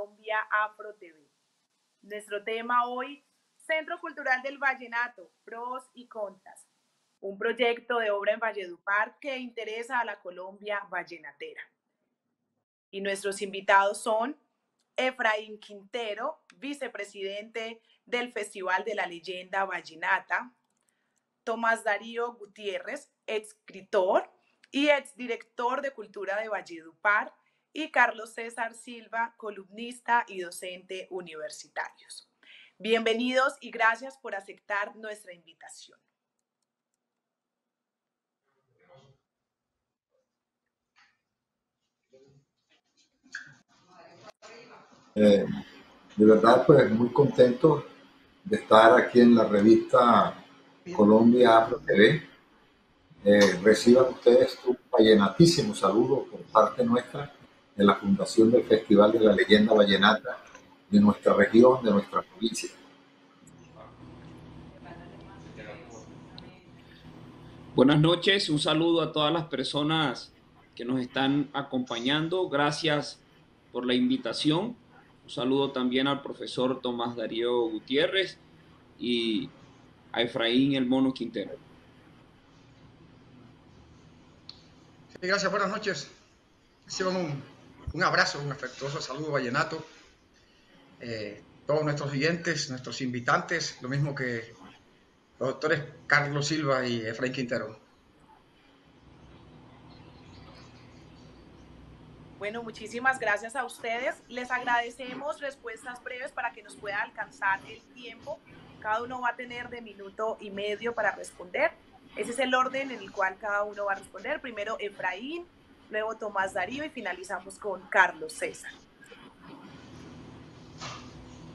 Colombia Afro TV. Nuestro tema hoy, Centro Cultural del Vallenato, pros y contras. Un proyecto de obra en Valledupar que interesa a la Colombia vallenatera. Y nuestros invitados son Efraín Quintero, vicepresidente del Festival de la Leyenda Vallenata, Tomás Darío Gutiérrez, escritor y exdirector de Cultura de Valledupar, y Carlos César Silva, columnista y docente universitarios. Bienvenidos y gracias por aceptar nuestra invitación. Eh, de verdad, pues muy contento de estar aquí en la revista Colombia Afro TV. Eh, reciban ustedes un vallenatísimo saludo por parte nuestra de la fundación del Festival de la Leyenda Vallenata de nuestra región, de nuestra provincia. Buenas noches, un saludo a todas las personas que nos están acompañando. Gracias por la invitación. Un saludo también al profesor Tomás Darío Gutiérrez y a Efraín El Mono Quintero. gracias, buenas noches. Un, abrazo, un afectuoso saludo vallenato. Eh, todos nuestros oyentes, nuestros invitantes, lo mismo que los doctores Carlos Silva y Efraín Quintero. Bueno, muchísimas gracias a ustedes. Les agradecemos respuestas breves para que nos pueda alcanzar el tiempo. Cada uno va a tener de minuto y medio para responder. Ese es el orden en el cual cada uno va a responder. Primero Efraín, luego Tomás Darío y finalizamos con Carlos César.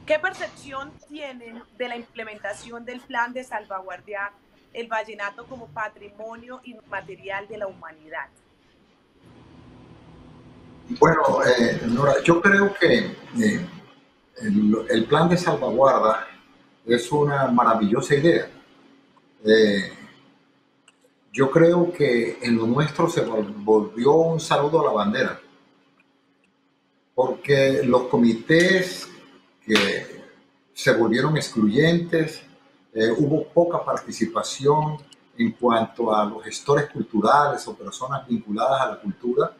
¿Qué percepción tienen de la implementación del plan de salvaguardiar el vallenato como patrimonio inmaterial de la humanidad? Bueno, eh, Nora, yo creo que eh, el, el, plan de salvaguarda es una maravillosa idea. Eh, yo creo que en lo nuestro se volvió un saludo a la bandera, porque los comités que se volvieron excluyentes, eh, hubo poca participación en cuanto a los gestores culturales o personas vinculadas a la cultura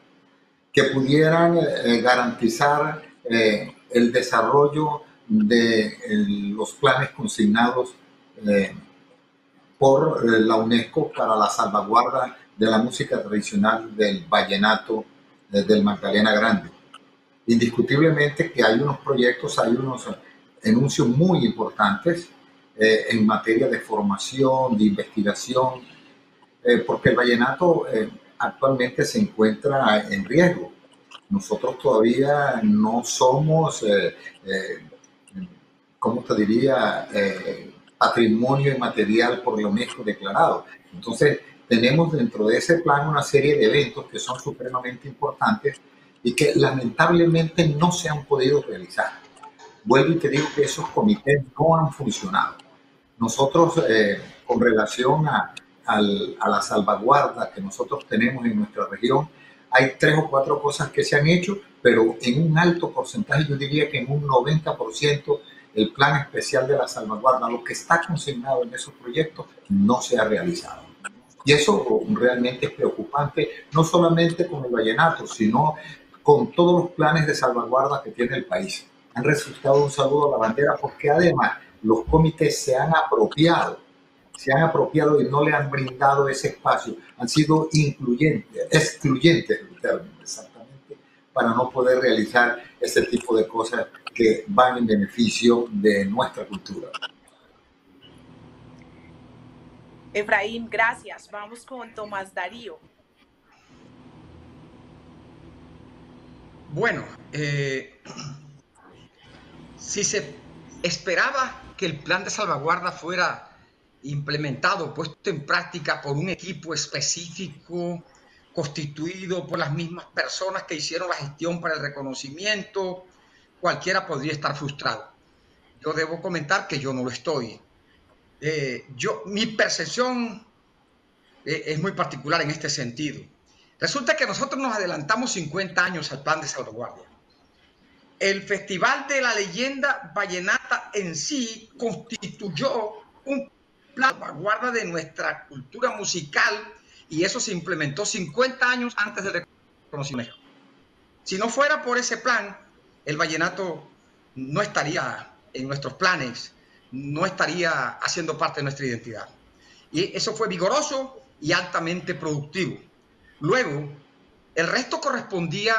que pudieran eh, garantizar eh, el desarrollo de los planes consignados por la UNESCO para la salvaguarda de la música tradicional del vallenato del Magdalena Grande. Indiscutiblemente que hay unos proyectos, hay unos enuncios muy importantes eh, en materia de formación, de investigación, eh, porque el vallenato eh, actualmente se encuentra en riesgo. Nosotros todavía no somos, ¿cómo te diría?, patrimonio inmaterial por la UNESCO declarado. Entonces, tenemos dentro de ese plan una serie de eventos que son supremamente importantes y que lamentablemente no se han podido realizar. Vuelvo y te digo que esos comités no han funcionado. Nosotros, eh, con relación a, a, la salvaguarda que nosotros tenemos en nuestra región, hay tres o cuatro cosas que se han hecho, pero en un alto porcentaje, yo diría que en un 90%, el plan especial de la salvaguarda, lo que está consignado en esos proyectos, no se ha realizado. Y eso realmente es preocupante, no solamente con el vallenato, sino con todos los planes de salvaguarda que tiene el país. Han resultado un saludo a la bandera porque además los comités se han apropiado, se han apropiado y no le han brindado ese espacio, han sido incluyentes, excluyentes, exactamente, para no poder realizar ese tipo de cosas que van en beneficio de nuestra cultura. Efraín, gracias. Vamos con Tomás Darío. Bueno, eh, si se esperaba que el plan de salvaguarda fuera implementado, puesto en práctica por un equipo específico, constituido por las mismas personas que hicieron la gestión para el reconocimiento, cualquiera podría estar frustrado. Yo debo comentar que yo no lo estoy. Eh, yo, mi percepción eh, es muy particular en este sentido. Resulta que nosotros nos adelantamos 50 años al plan de salvaguardia. el Festival de la Leyenda Vallenata en sí constituyó un plan guarda de nuestra cultura musical y eso se implementó 50 años antes del reconocimiento. Si no fuera por ese plan, el vallenato no estaría en nuestros planes, no estaría haciendo parte de nuestra identidad. Y eso fue vigoroso y altamente productivo. Luego, el resto correspondía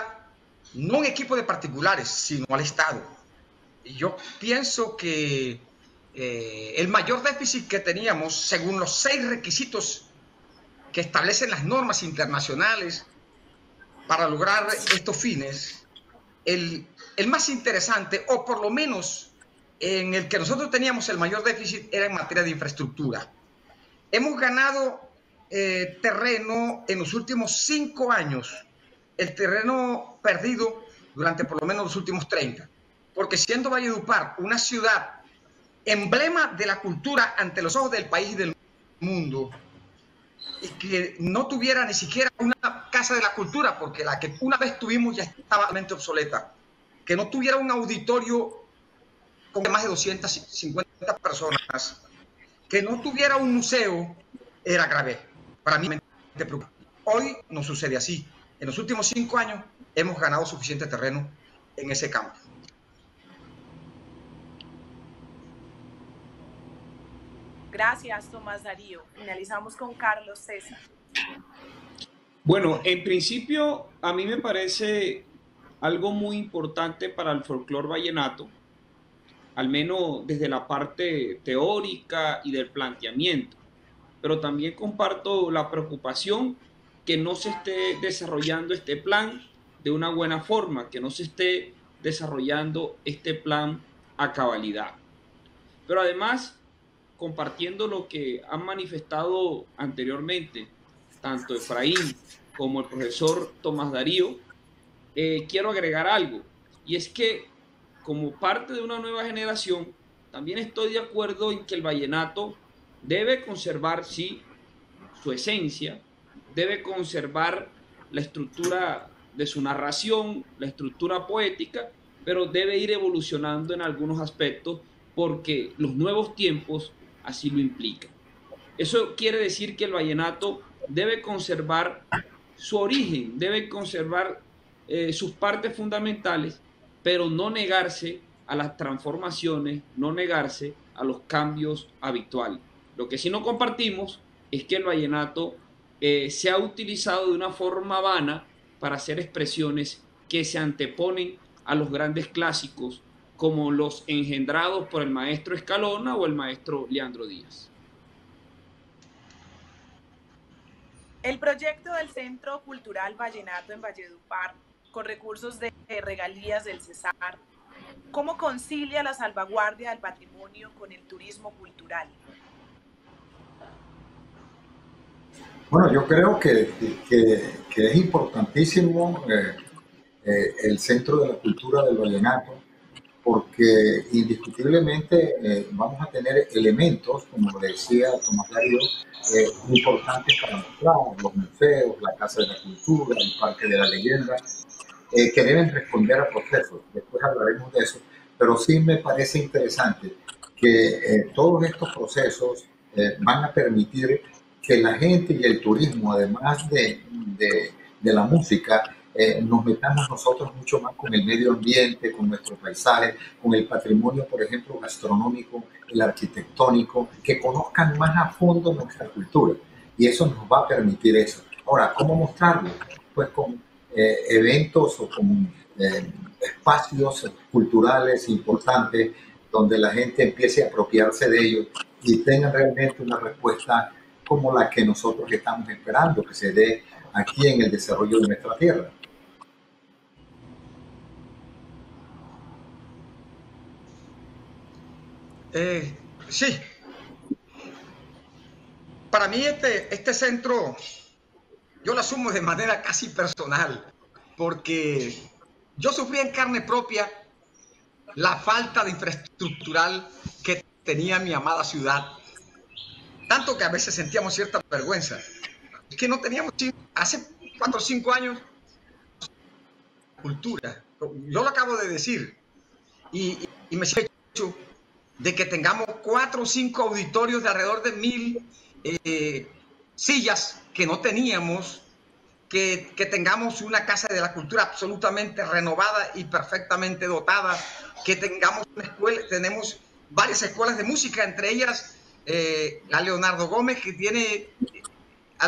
no a un equipo de particulares, sino al Estado. Y yo pienso que eh, el mayor déficit que teníamos, según los seis requisitos que establecen las normas internacionales para lograr estos fines, el, el más interesante, o por lo menos en el que nosotros teníamos el mayor déficit, era en materia de infraestructura. Hemos ganado eh, terreno en los últimos cinco años, el terreno perdido durante por lo menos los últimos 30. Porque siendo Valledupar una ciudad emblema de la cultura ante los ojos del país y del mundo, y que no tuviera ni siquiera una casa de la cultura, porque la que una vez tuvimos ya estaba totalmente obsoleta, que no tuviera un auditorio con más de 250 personas, que no tuviera un museo, era grave. Para mí, hoy no sucede así. En los últimos cinco años hemos ganado suficiente terreno en ese campo. Gracias, Tomás Darío. Finalizamos con Carlos César. Bueno, en principio a mí me parece algo muy importante para el folclore vallenato, al menos desde la parte teórica y del planteamiento. Pero también comparto la preocupación que no se esté desarrollando este plan de una buena forma, que no se esté desarrollando este plan a cabalidad. Pero además, compartiendo lo que han manifestado anteriormente, tanto Efraín como el profesor Tomás Darío, eh, quiero agregar algo, y es que como parte de una nueva generación, también estoy de acuerdo en que el vallenato debe conservar, sí, su esencia, debe conservar la estructura de su narración, la estructura poética, pero debe ir evolucionando en algunos aspectos porque los nuevos tiempos así lo implican. Eso quiere decir que el vallenato debe conservar su origen, debe conservar eh, sus partes fundamentales, pero no negarse a las transformaciones, no negarse a los cambios habituales. Lo que sí no compartimos es que el vallenato eh, se ha utilizado de una forma vana para hacer expresiones que se anteponen a los grandes clásicos como los engendrados por el maestro Escalona o el maestro Leandro Díaz. El proyecto del Centro Cultural Vallenato en Valledupar, con recursos de regalías del Cesar, ¿cómo concilia la salvaguardia del patrimonio con el turismo cultural? Bueno, yo creo que, es importantísimo eh, eh, el Centro de la Cultura del Vallenato, porque indiscutiblemente eh, vamos a tener elementos, como decía Tomás Darío, importantes para mostrar, los museos, la Casa de la Cultura, el Parque de la Leyenda, que deben responder a procesos. Después hablaremos de eso, pero sí me parece interesante que todos estos procesos van a permitir que la gente y el turismo, además de, de, la música, eh, nos metamos nosotros mucho más con el medio ambiente, con nuestro paisaje, con el patrimonio, por ejemplo, gastronómico, el arquitectónico, que conozcan más a fondo nuestra cultura. Y eso nos va a permitir eso. Ahora, ¿cómo mostrarlo? Pues con eh, eventos o con eh, espacios culturales importantes donde la gente empiece a apropiarse de ellos y tengan realmente una respuesta como la que nosotros estamos esperando que se dé aquí en el desarrollo de nuestra tierra. Eh, sí. Para mí este, este centro, yo lo asumo de manera casi personal, porque yo sufrí en carne propia la falta de infraestructural que tenía mi amada ciudad tanto que a veces sentíamos cierta vergüenza. Es que no teníamos, hace cuatro o cinco años, cultura. yo lo acabo de decir, y, y me hecho de que tengamos cuatro o cinco auditorios de alrededor de mil eh, sillas que no teníamos, que, que, tengamos una casa de la cultura absolutamente renovada y perfectamente dotada, que tengamos una escuela, tenemos varias escuelas de música, entre ellas eh, la Leonardo Gómez, que tiene,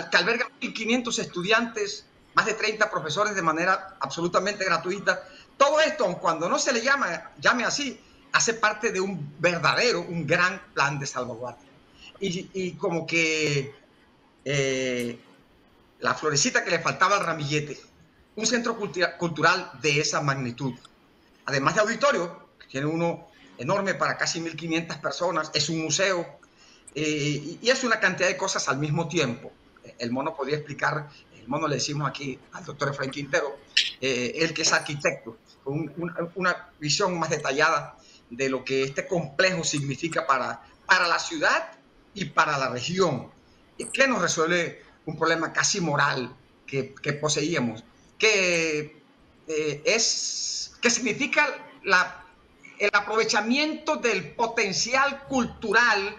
que alberga 1.500 estudiantes, más de 30 profesores de manera absolutamente gratuita. Todo esto, cuando no se le llama, llame así, hace parte de un verdadero, un gran plan de salvaguardia. Y, como que eh, la florecita que le faltaba al ramillete, un centro cultural de esa magnitud. Además de auditorio, tiene uno enorme para casi 1.500 personas, es un museo eh, y es una cantidad de cosas al mismo tiempo. El mono podría explicar, el mono le decimos aquí al doctor Efraín Quintero, eh, él que es arquitecto, con una visión más detallada de lo que este complejo significa para, para la ciudad y para la región. ¿Qué nos resuelve un problema casi moral que, que poseíamos? Que eh, es que significa el aprovechamiento del potencial cultural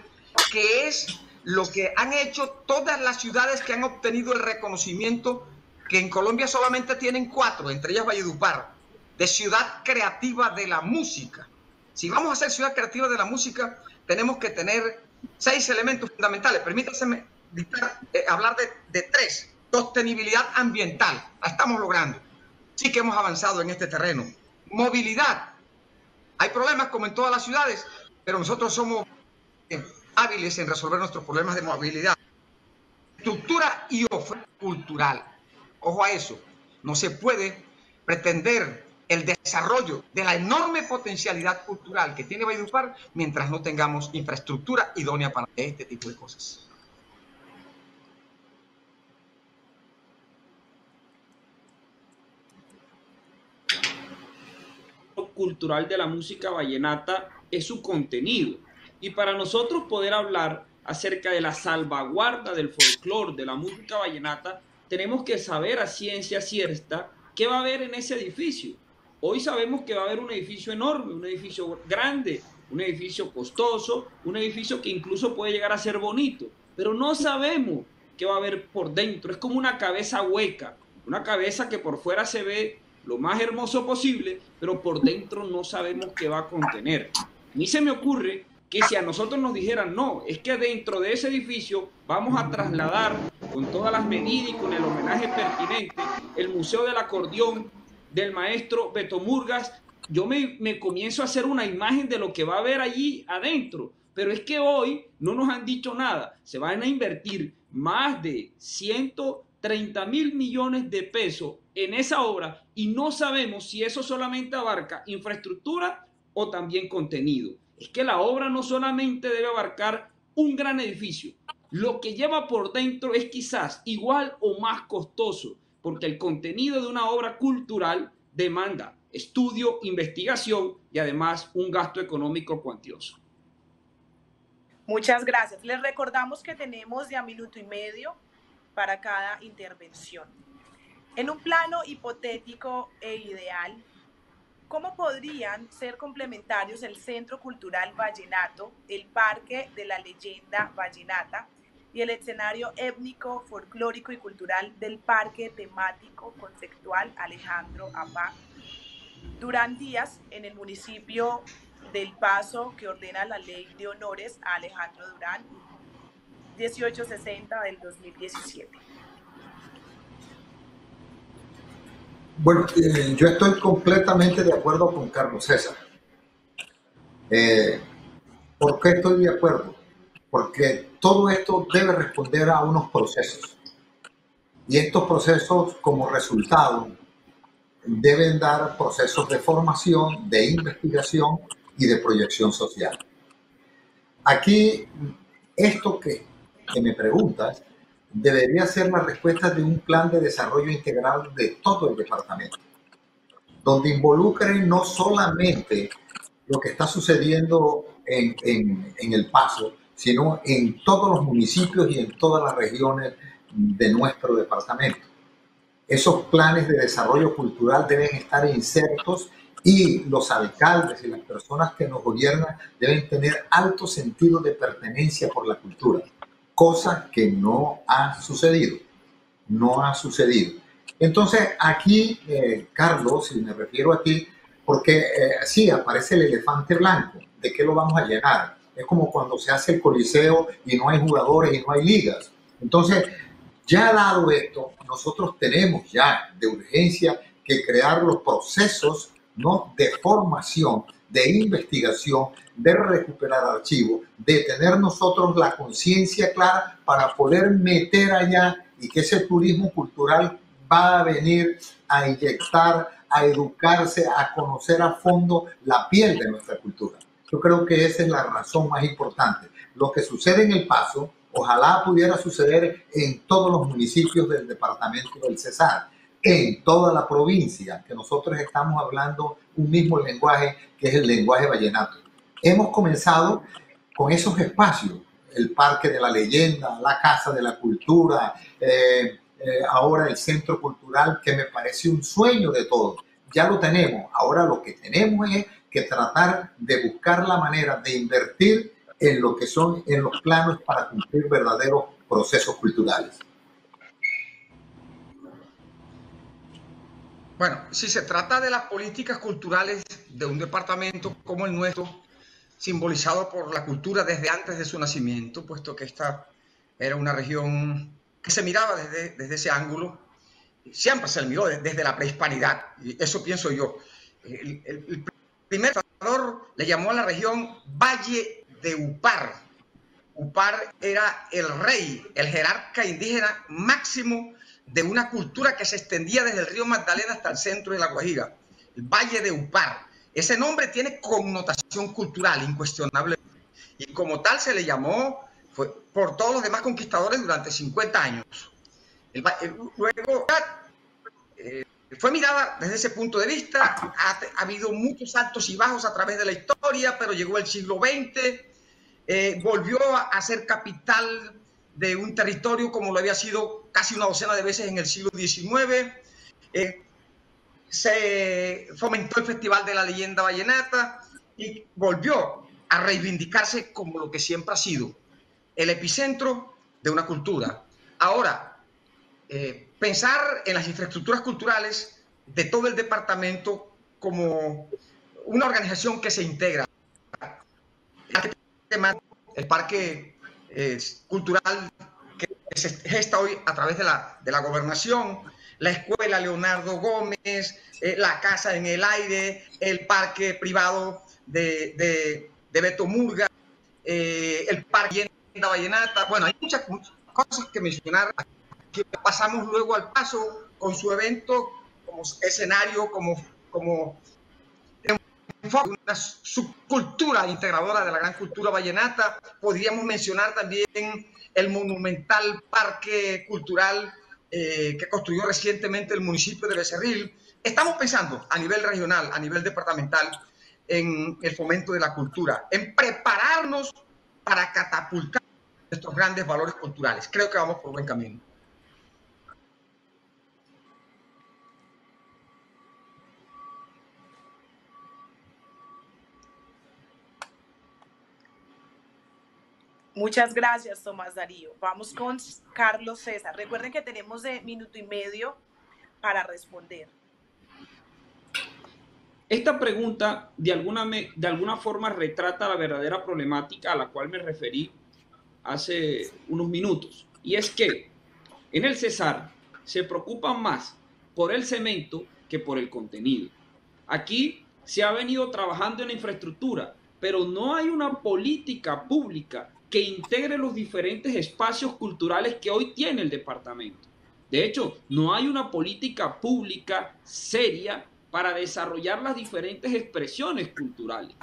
que es lo que han hecho todas las ciudades que han obtenido el reconocimiento, que en Colombia solamente tienen cuatro, entre ellas Valledupar, de ciudad creativa de la música. Si vamos a ser ciudad creativa de la música, tenemos que tener seis elementos fundamentales. Permítanme eh, hablar de, tres. Sostenibilidad ambiental, la estamos logrando. Sí que hemos avanzado en este terreno. Movilidad. Hay problemas como en todas las ciudades, pero nosotros somos hábiles en resolver nuestros problemas de movilidad. Estructura y oferta cultural. Ojo a eso. No se puede pretender el desarrollo de la enorme potencialidad cultural que tiene Valledupar mientras no tengamos infraestructura idónea para este tipo de cosas. Cultural de la música vallenata es su contenido. Y para nosotros poder hablar acerca de la salvaguarda del folclore de la música vallenata, tenemos que saber a ciencia cierta qué va a haber en ese edificio. Hoy sabemos que va a haber un edificio enorme, un edificio grande, un edificio costoso, un edificio que incluso puede llegar a ser bonito, pero no sabemos qué va a haber por dentro. Es como una cabeza hueca, una cabeza que por fuera se ve lo más hermoso posible, pero por dentro no sabemos qué va a contener. Mí se me ocurre que si a nosotros nos dijeran, no, es que dentro de ese edificio vamos a trasladar con todas las medidas y con el homenaje pertinente el Museo del Acordeón del maestro Beto Murgas, yo me, me, comienzo a hacer una imagen de lo que va a haber allí adentro. Pero es que hoy no nos han dicho nada. Se van a invertir más de 130 mil millones de pesos en esa obra y no sabemos si eso solamente abarca infraestructura o también contenido. Es que la obra no solamente debe abarcar un gran edificio. Lo que lleva por dentro es quizás igual o más costoso porque el contenido de una obra cultural demanda estudio, investigación y además un gasto económico cuantioso. Muchas gracias. Les recordamos que tenemos ya minuto y medio para cada intervención. En un plano hipotético e ideal, ¿cómo podrían ser complementarios el Centro Cultural Vallenato, el Parque de la Leyenda Vallenata, y el escenario étnico, folclórico y cultural del Parque Temático Conceptual Alejandro Apá. Durán Díaz, en el municipio del Paso, que ordena la ley de honores a Alejandro Durán, 1860 del 2017. Bueno, eh, yo estoy completamente de acuerdo con Carlos César. Eh, ¿Por qué estoy de acuerdo? Porque todo esto debe responder a unos procesos. Y estos procesos, como resultado, deben dar procesos de formación, de investigación y de proyección social. Aquí, esto que, que me preguntas, debería ser la respuesta de un plan de desarrollo integral de todo el departamento, donde involucren no solamente lo que está sucediendo en, en, en el paso, sino en todos los municipios y en todas las regiones de nuestro departamento. esos planes de desarrollo cultural deben estar insertos y los alcaldes y las personas que nos gobiernan deben tener alto sentido de pertenencia por la cultura, cosa que no ha sucedido, no ha sucedido. Entonces aquí, eh, Carlos, y me refiero a ti, porque eh, sí, aparece el elefante blanco, ¿de qué lo vamos a llenar? Es como cuando se hace el coliseo y no hay jugadores y no hay ligas. Entonces, ya dado esto, nosotros tenemos ya de urgencia que crear los procesos ¿no? de formación, de investigación, de recuperar archivos, de tener nosotros la conciencia clara para poder meter allá y que ese turismo cultural va a venir a inyectar, a educarse, a conocer a fondo la piel de nuestra cultura. Yo creo que esa es la razón más importante. Lo que sucede en El Paso, ojalá pudiera suceder en todos los municipios del departamento del Cesar en toda la provincia, que nosotros estamos hablando un mismo lenguaje, que es el lenguaje vallenato. Hemos comenzado con esos espacios, el Parque de la Leyenda, la Casa de la Cultura, eh, eh, ahora el Centro Cultural, que me parece un sueño de todos. Ya lo tenemos, ahora lo que tenemos es que tratar de buscar la manera de invertir en lo que son en los planos para cumplir verdaderos procesos culturales. Bueno, si se trata de las políticas culturales de un departamento como el nuestro, simbolizado por la cultura desde antes de su nacimiento, puesto que esta era una región que se miraba desde, desde ese ángulo, siempre se miró desde la prehispanidad, y eso pienso yo. El, primer fundador le llamó a la región Valle de Upar. Upar era el rey, el jerarca indígena máximo de una cultura que se extendía desde el río Magdalena hasta el centro de la Guajira, el Valle de Upar. Ese nombre tiene connotación cultural, incuestionable. Y como tal se le llamó fue, por todos los demás conquistadores durante 50 años. luego eh, fue mirada desde ese punto de vista. Ha, habido muchos altos y bajos a través de la historia, pero llegó el siglo XX, eh, volvió a ser capital de un territorio como lo había sido casi una docena de veces en el siglo XIX. Eh, se fomentó el Festival de la Leyenda Vallenata y volvió a reivindicarse como lo que siempre ha sido, el epicentro de una cultura. Ahora, eh, pensar en las infraestructuras culturales de todo el departamento como una organización que se integra. El Parque cultural que se gesta hoy a través de la, de la gobernación, la escuela Leonardo Gómez, eh, la casa en el aire, el parque privado de, de, de Beto Murga, eh, el parque de Vallenata. Bueno, hay muchas, cosas que mencionar que pasamos luego al paso con su evento como escenario, como, como una subcultura integradora de la gran cultura vallenata. Podríamos mencionar también el monumental parque cultural eh, que construyó recientemente el municipio de Becerril. Estamos pensando a nivel regional, a nivel departamental, en el fomento de la cultura, en prepararnos para catapultar nuestros grandes valores culturales. Creo que vamos por buen camino. Muchas gracias, Tomás Darío. Vamos con Carlos César. Recuerden que tenemos de minuto y medio para responder. Esta pregunta de alguna, de alguna forma retrata la verdadera problemática a la cual me referí hace unos minutos. Y es que en el Cesar se preocupan más por el cemento que por el contenido. Aquí se ha venido trabajando en la infraestructura, pero no hay una política pública que integre los diferentes espacios culturales que hoy tiene el departamento. De hecho, no hay una política pública seria para desarrollar las diferentes expresiones culturales.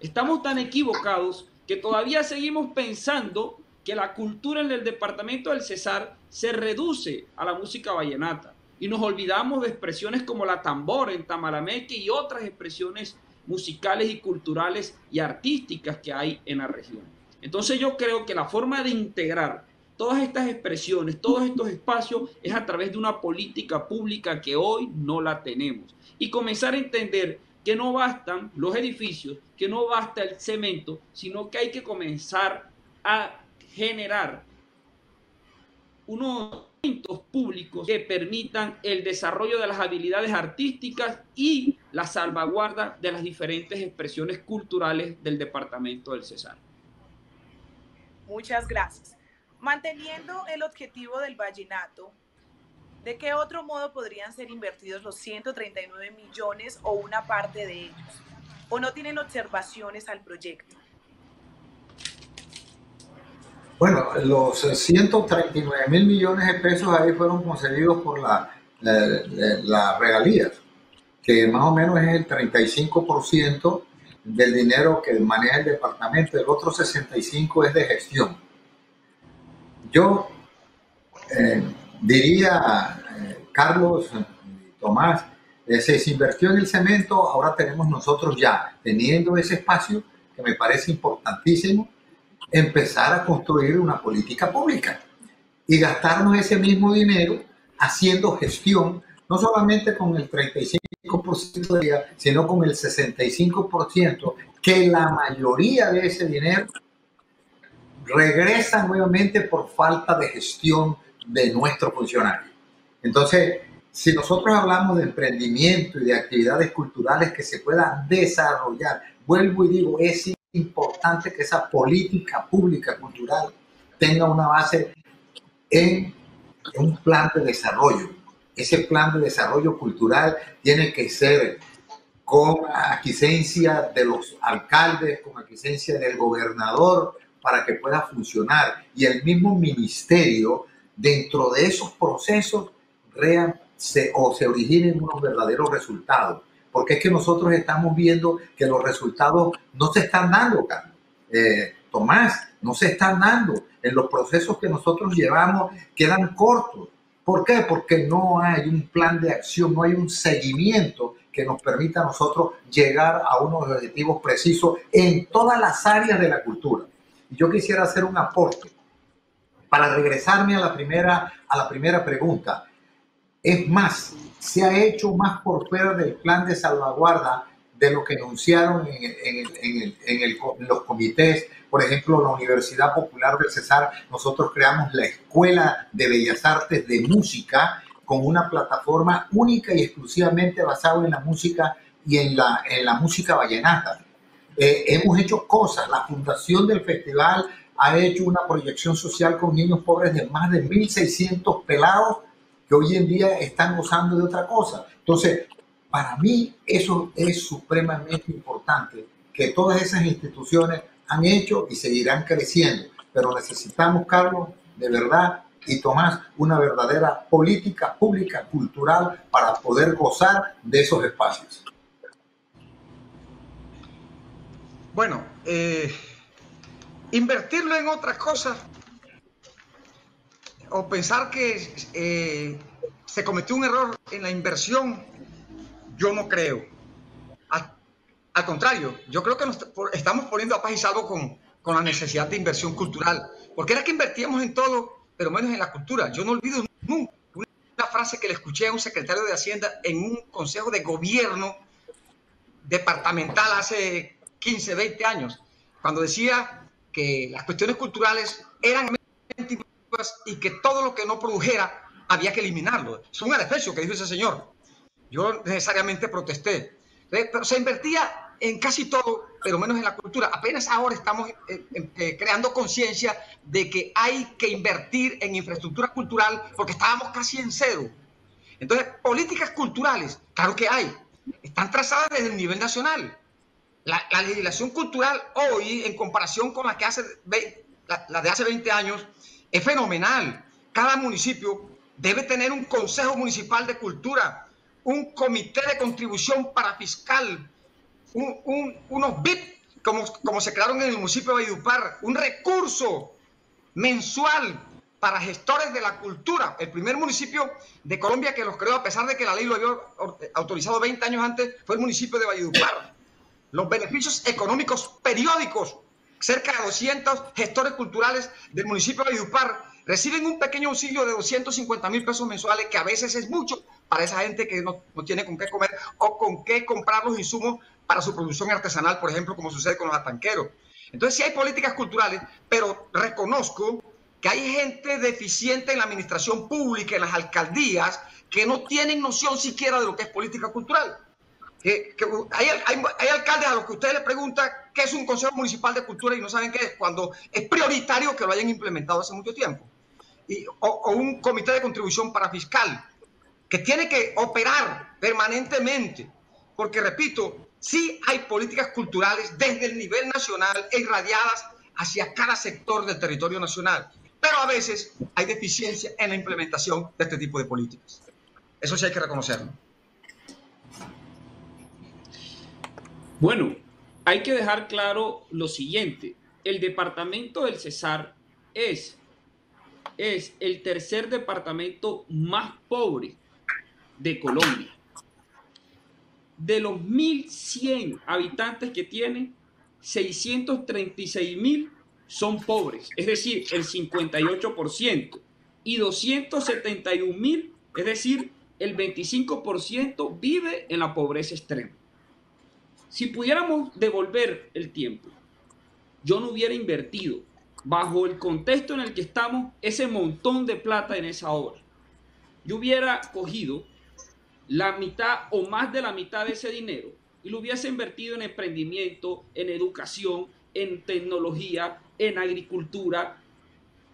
Estamos tan equivocados que todavía seguimos pensando que la cultura en el departamento del Cesar se reduce a la música vallenata y nos olvidamos de expresiones como la tambora en Tamarameque y otras expresiones musicales y culturales y artísticas que hay en la región. Entonces yo creo que la forma de integrar todas estas expresiones, todos estos espacios, es a través de una política pública que hoy no la tenemos. Y comenzar a entender que no bastan los edificios, que no basta el cemento, sino que hay que comenzar a generar unos públicos que permitan el desarrollo de las habilidades artísticas y la salvaguarda de las diferentes expresiones culturales del departamento del Cesar. Muchas gracias. Manteniendo el objetivo del vallenato, ¿de qué otro modo podrían ser invertidos los 139 millones o una parte de ellos? ¿O no tienen observaciones al proyecto? Bueno, los 139 mil millones de pesos ahí fueron concedidos por la, la, regalías, que más o menos es el 35% del dinero que maneja el departamento, el otro 65% es de gestión. Yo eh, diría, eh, Carlos y Tomás, eh, se invirtió en el cemento, ahora tenemos nosotros ya, teniendo ese espacio, que me parece importantísimo, empezar a construir una política pública y gastarnos ese mismo dinero haciendo gestión, no solamente con el 35% de ella, sino con el 65%, que la mayoría de ese dinero regresa nuevamente por falta de gestión de nuestros funcionarios. Entonces, si nosotros hablamos de emprendimiento y de actividades culturales que se puedan desarrollar, vuelvo y digo, es importante que esa política pública cultural tenga una base en un plan de desarrollo. Ese plan de desarrollo cultural tiene que ser con aquiescencia de los alcaldes, con aquiescencia del gobernador, para que pueda funcionar. Y el mismo ministerio, dentro de esos procesos, se, o se originen unos verdaderos resultados porque es que nosotros estamos viendo que los resultados no se están dando, Carlos. Eh, Tomás, no se están dando. En los procesos que nosotros llevamos quedan cortos. ¿Por qué? Porque no hay un plan de acción, no hay un seguimiento que nos permita a nosotros llegar a unos objetivos precisos en todas las áreas de la cultura. Y yo quisiera hacer un aporte para regresarme a la primera, a la primera pregunta. Es más, se ha hecho más por fuera del plan de salvaguarda de lo que anunciaron en, los comités. Por ejemplo, la Universidad Popular del Cesar, nosotros creamos la Escuela de Bellas Artes de Música con una plataforma única y exclusivamente basada en la música y en la, música vallenata. Eh, hemos hecho cosas. La fundación del festival ha hecho una proyección social con niños pobres de más de 1.600 pelados hoy en día están gozando de otra cosa. Entonces, para mí eso es supremamente importante, que todas esas instituciones han hecho y seguirán creciendo, pero necesitamos, Carlos, de verdad, y Tomás, una verdadera política pública, cultural, para poder gozar de esos espacios. Bueno, eh, invertirlo en otras cosas o pensar que eh, se cometió un error en la inversión, yo no creo. Al, contrario, yo creo que nos estamos poniendo a paz y salvo con, la necesidad de inversión cultural, porque era que invertíamos en todo, pero menos en la cultura. Yo no olvido nunca una frase que le escuché a un secretario de Hacienda en un consejo de gobierno departamental hace 15, 20 años, cuando decía que las cuestiones culturales eran y que todo lo que no produjera había que eliminarlo. Es un adefesio que dijo ese señor. Yo necesariamente protesté. Pero se invertía en casi todo, pero menos en la cultura. Apenas ahora estamos eh, eh, creando conciencia de que hay que invertir en infraestructura cultural porque estábamos casi en cero. Entonces, políticas culturales, claro que hay, están trazadas desde el nivel nacional. La, legislación cultural hoy, en comparación con la, que hace, la de hace 20 años, es fenomenal. Cada municipio debe tener un consejo municipal de cultura, un comité de contribución para fiscal, unos BIP como, como se crearon en el municipio de Valledupar, un recurso mensual para gestores de la cultura. El primer municipio de Colombia que los creó, a pesar de que la ley lo había autorizado 20 años antes, fue el municipio de Valledupar. Los beneficios económicos periódicos cerca de 200 gestores culturales del municipio de Valledupar reciben un pequeño auxilio de 250 mil pesos mensuales, que a veces es mucho para esa gente que no, tiene con qué comer o con qué comprar los insumos para su producción artesanal, por ejemplo, como sucede con los atanqueros. Entonces, sí hay políticas culturales, pero reconozco que hay gente deficiente en la administración pública, en las alcaldías, que no tienen noción siquiera de lo que es política cultural. Hay, hay, alcaldes a los que usted le pregunta qué es un Consejo Municipal de Cultura y no saben qué es, cuando es prioritario que lo hayan implementado hace mucho tiempo. O, un comité de contribución para fiscal, que tiene que operar permanentemente, porque repito, sí hay políticas culturales desde el nivel nacional e irradiadas hacia cada sector del territorio nacional, pero a veces hay deficiencia en la implementación de este tipo de políticas. Eso sí hay que reconocerlo. Bueno, hay que dejar claro lo siguiente. El departamento del Cesar es, es el tercer departamento más pobre de Colombia. De los 1.100 habitantes que tiene, 636.000 son pobres, es decir, el 58%, y 271.000, es decir, el 25% vive en la pobreza extrema. Si pudiéramos devolver el tiempo, yo no hubiera invertido bajo el contexto en el que estamos ese montón de plata en esa obra. Yo hubiera cogido la mitad o más de la mitad de ese dinero y lo hubiese invertido en emprendimiento, en educación, en tecnología, en agricultura,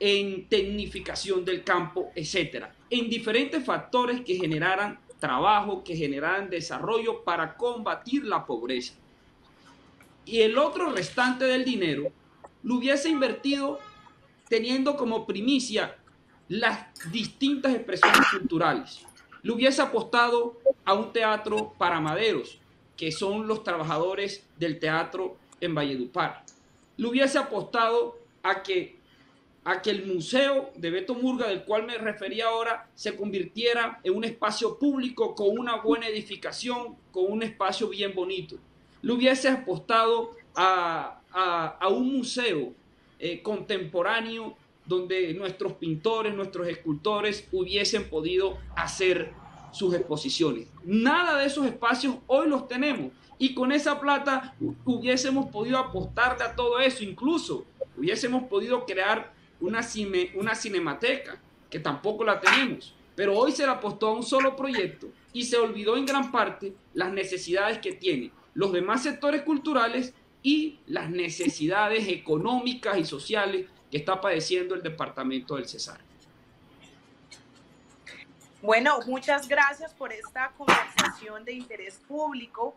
en tecnificación del campo, etcétera, en diferentes factores que generaran trabajo, que generaran desarrollo para combatir la pobreza. Y el otro restante del dinero lo hubiese invertido teniendo como primicia las distintas expresiones culturales. Lo hubiese apostado a un teatro para maderos, que son los trabajadores del teatro en Valledupar. Lo hubiese apostado a que a que el museo de Beto Murga, del cual me refería ahora, se convirtiera en un espacio público con una buena edificación, con un espacio bien bonito. Le hubiese apostado a, a, un museo eh, contemporáneo donde nuestros pintores, nuestros escultores hubiesen podido hacer sus exposiciones. Nada de esos espacios hoy los tenemos y con esa plata hubiésemos podido apostarle a todo eso, incluso hubiésemos podido crear una, cine, una cinemateca, que tampoco la tenemos. Pero hoy se le apostó a un solo proyecto y se olvidó en gran parte las necesidades que tienen los demás sectores culturales y las necesidades económicas y sociales que está padeciendo el departamento del Cesar. Bueno, muchas gracias por esta conversación de interés público.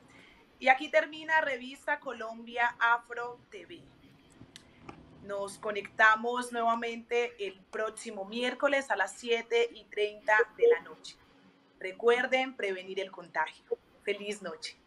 Y aquí termina Revista Colombia Afro TV. Nos conectamos nuevamente el próximo miércoles a las 7 y 30 de la noche. Recuerden prevenir el contagio. Feliz noche.